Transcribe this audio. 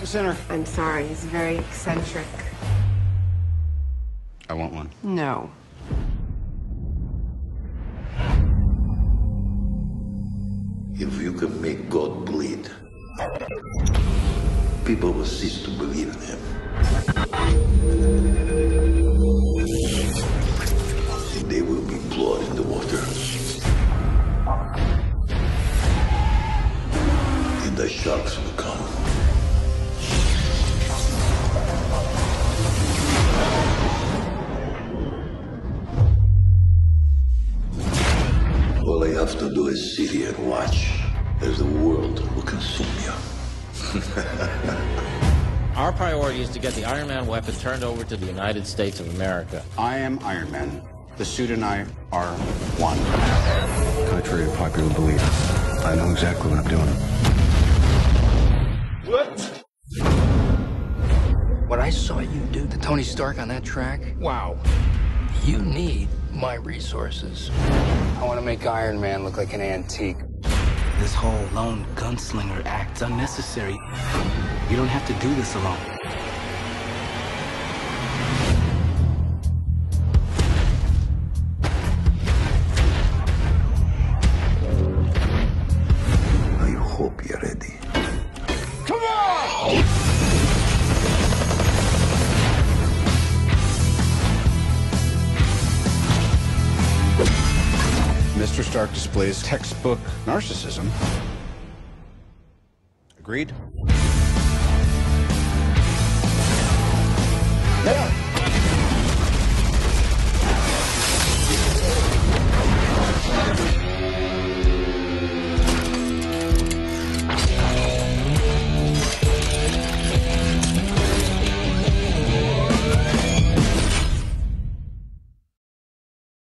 dinner. I'm sorry, he's very eccentric. I want one. No. If you can make God bleed, people will cease to believe in him. They will be blood in the water. And the sharks will come. To do is sit here and watch as the world will consume you. Our priority is to get the Iron Man weapon turned over to the United States of America. I am Iron Man. The suit and I are one. Contrary to popular belief, I know exactly what I'm doing. What? What I saw you do to Tony Stark on that track, wow. You need my resources. I want to make Iron Man look like an antique. This whole lone gunslinger act's unnecessary. You don't have to do this alone. Mr. Stark displays textbook narcissism. Agreed? Yeah.